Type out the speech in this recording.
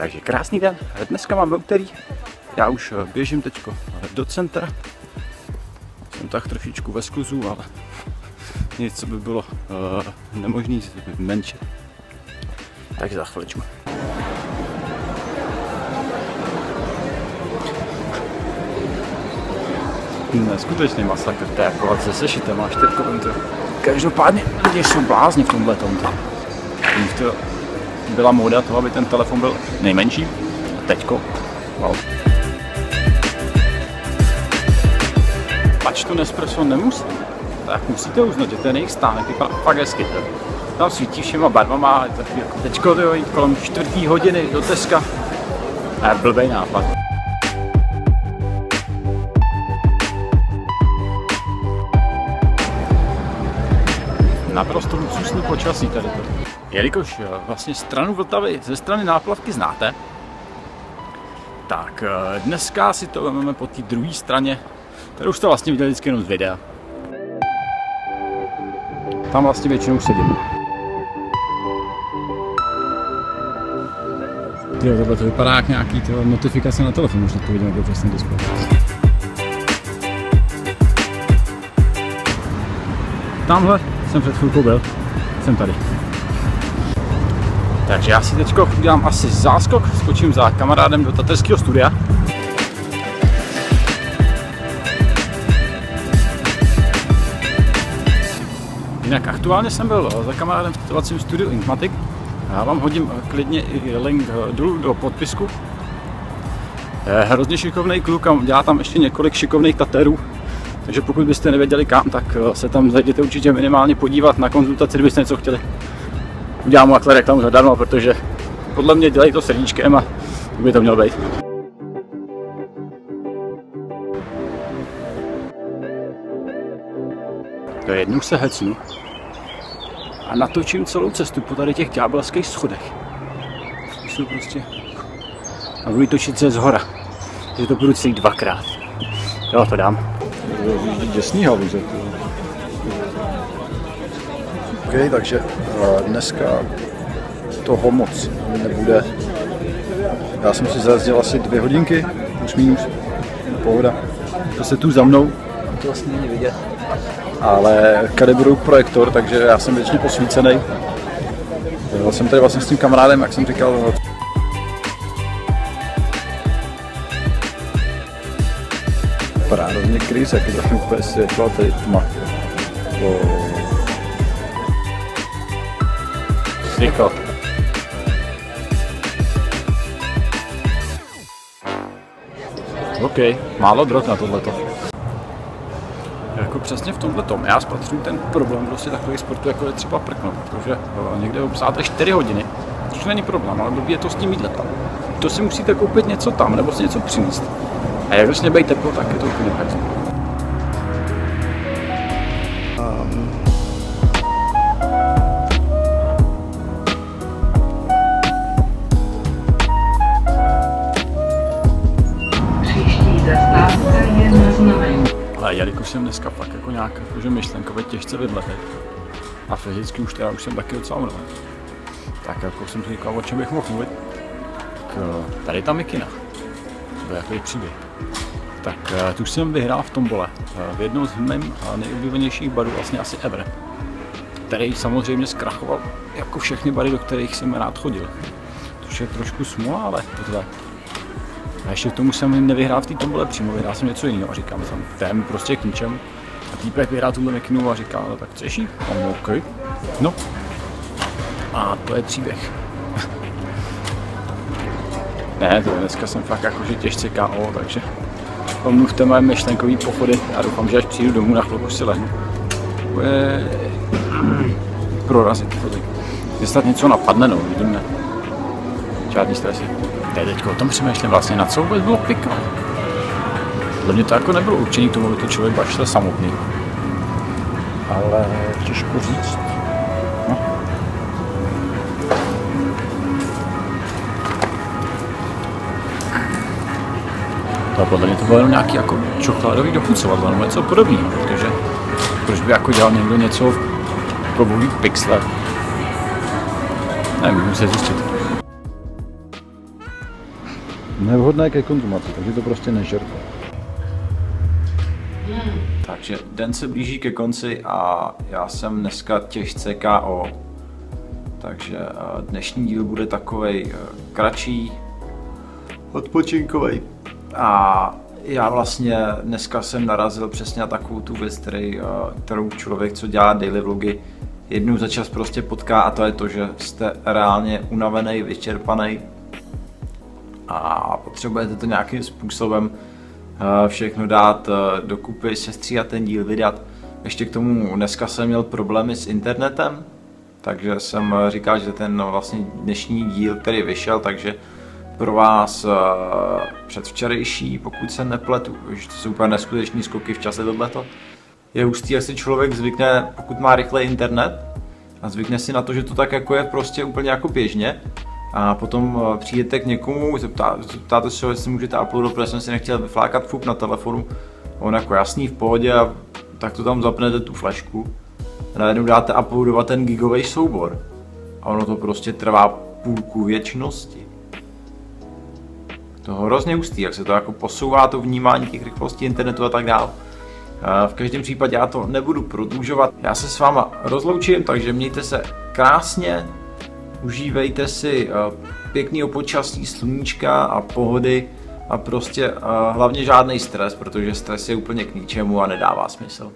Takže krásný den, dneska máme úterý, já už eh, běžím teď do centra, jsem tak trošičku ve skluzu, ale nic, co by bylo uh, nemožné menší. Takže za chviličku. Neskutečný masakr, to je jako se sešitem a čtyřkovým to. Každopádně lidi jsou blázni v tomhle tomto. to byla móda toho, aby ten telefon byl nejmenší. A teďko, wow. Pač to Nespresso nemusí, tak musíte uznat, že ten jejich stánek vypadá fakt hezky. Tam svítí všema barvama, je to jako teďko to jít kolem čtvrtý hodiny do Teska. A blbej nápad. Naprosto luxusní počasí tady to. Jelikož eh, vlastně stranu Vltavy ze strany náplavky znáte, tak eh, dneska si to vezmeme po té druhé straně, kterou jste vlastně viděli vždycky jenom z videa. Tam vlastně většinou sedím. Jo, tohle to vypadá jak nějaký to notifikace na telefonu, možná to vidíme jako přesně displej. Tamhle jsem před chvilkou byl, jsem tady. Takže já si teď udělám asi záskok, skočím za kamarádem do taterského studia. Jinak aktuálně jsem byl za kamarádem v tetovacím studiu Inkmatic. Já vám hodím klidně i link dolů do podpisku. Je hrozně šikovný kluk a dělá tam ještě několik šikovných taterů. Takže pokud byste nevěděli kam, tak eh, se tam zajděte určitě minimálně podívat na konzultaci, kdybyste něco chtěli. Udělám mu takhle reklamu zadarmo, protože podle mě dělají to srdíčkem a by to mělo být. To jednou se hecnu a natočím celou cestu po tady těch ďábelských schodech. Jsou prostě a budu točit se z hora. Takže to budu celý dvakrát. Jo, to dám děsný haluze. OK, takže eh, dneska toho moc nebude. Já jsem si zajezdil asi dvě hodinky, plus minus, pohoda. To se tu za mnou, to vlastně není vidět. Ale budou projektor, takže já jsem většině posvícený. Já jsem tady vlastně s tím kamarádem, jak jsem říkal, vypadá hrozně krys, jak to úplně světlo, tady tma. Slycho. OK, málo drog na tohleto. Jako přesně v tomhle tom, já spatřuji ten problém prostě takových sportů, jako je třeba prknout, protože eh, někde obsáte 4 hodiny, což není problém, ale blbý je to s tím jídlem. To si musíte koupit něco tam, nebo si něco přinést. A jak začne být teplo, tak je to úplně tak. Um. Ale jelikož jsem dneska fakt jako nějak jakože myšlenkově těžce vydlehlý a fyzicky už teda už jsem taky docela unavený, tak jako jsem si říkal, o čem bych mohl mluvit, tak eh, tady ta mikina. To je takový příběh. Tak uh, tu jsem vyhrál v tombole. Uh, v jednom z mým uh, nejoblíbenějších barů, vlastně asi ever. Který samozřejmě zkrachoval jako všechny bary, do kterých jsem rád chodil. Což je trošku smola, ale to tak. A ještě k tomu jsem nevyhrál v té tombole přímo, vyhrál jsem něco jiného a říkám jsem, to je prostě k ničemu. A týpek vyhrál tuhle mikinu a říká, no tak chceš jí? A OK. No. A to je příběh. Ne, to dneska jsem fakt jakože těžce KO, takže omluvte moje myšlenkový pochody. Já doufám, že až přijdu domů na chvilku si lehnu. Bude prorazit. Jestli snad něco napadne, no, vidíme. Žádný stresy. Teď teďko o tom přemýšlím vlastně, na co vůbec bylo kliknout. Podle mě to jako nebylo určený k tomu, aby to člověk bašle samotný. Ale těžko říct. A podle mě to bylo jenom nějaký jako čokoládový dochucovadlo nebo něco podobného, protože proč by jako dělal někdo něco kovový pixle? Nevím, můžu se zjistit. nevhodné ke konzumaci, takže to prostě nežerte. Takže den se blíží ke konci a já jsem dneska těžce KO. Takže eh, dnešní díl bude takový eh, kratší, odpočinkový. A já vlastně dneska jsem narazil přesně na takovou tu věc, který, eh, kterou člověk, co dělá daily vlogy, jednou za čas prostě potká a to je to, že jste reálně unavený, vyčerpaný a potřebujete to nějakým způsobem všechno dát dokupy, sestříhat ten díl, vydat. Ještě k tomu dneska jsem měl problémy s internetem, takže jsem říkal, že ten vlastně dnešní díl, který vyšel, takže pro vás předvčerejší, pokud se nepletu, že to jsou úplně neskutečný skoky v čase tohleto, je hustý, si člověk zvykne, pokud má rychlej internet, a zvykne si na to, že to tak jako je prostě úplně jako běžně, a potom přijdete k někomu, zeptáte se, jestli můžete uploadovat, protože jsem si nechtěl vyflákat fup na telefonu. On jako jasný v pohodě a tak to tam zapnete tu flašku. A najednou dáte uploadovat ten gigový soubor. A ono to prostě trvá půlku věčnosti. To hrozně hustý, jak se to jako posouvá to vnímání těch rychlostí internetu a tak dále. V každém případě já to nebudu prodlužovat. Já se s váma rozloučím, takže mějte se krásně, užívejte si eh, pěkný počasí, sluníčka a pohody a prostě eh, hlavně žádný stres, protože stres je úplně k ničemu a nedává smysl.